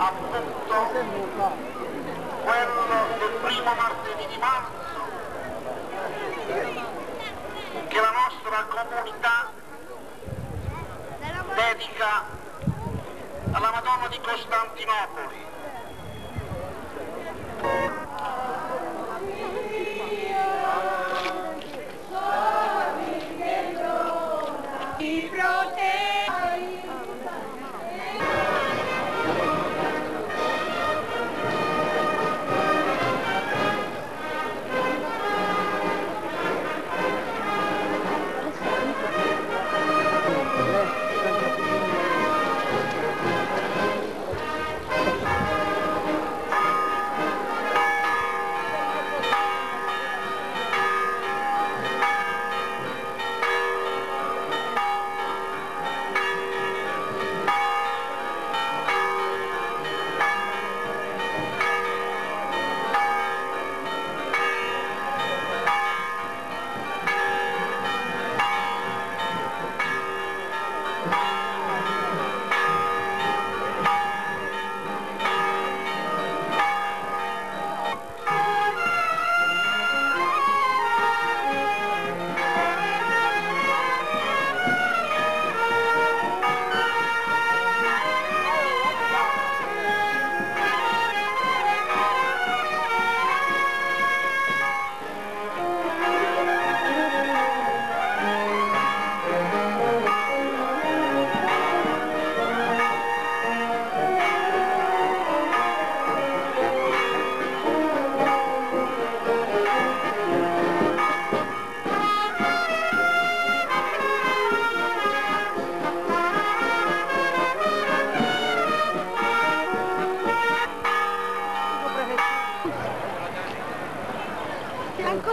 appunto quello del primo martedì di marzo che la nostra comunità dedica alla Madonna di Costantinopoli.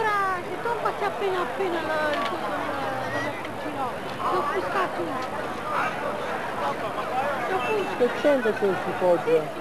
allora che tu passi appena appena la, il cucino, ti ho offuscato. Che c'entra che si poggia?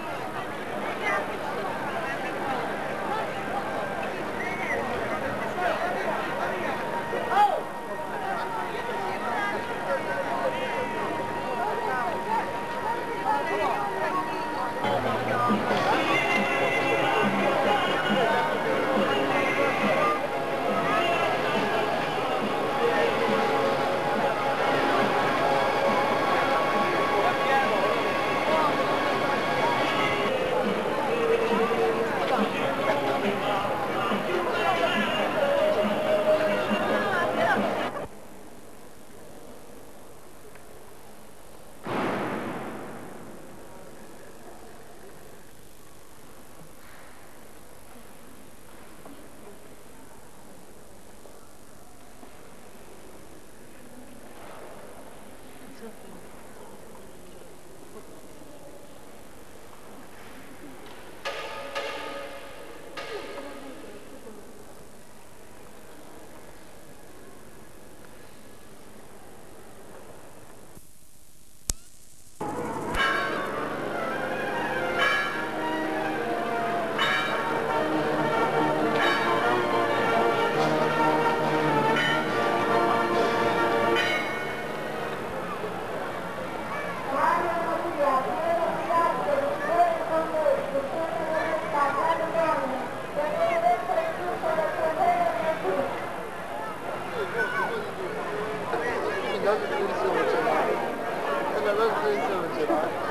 那个，那个，那个，那个。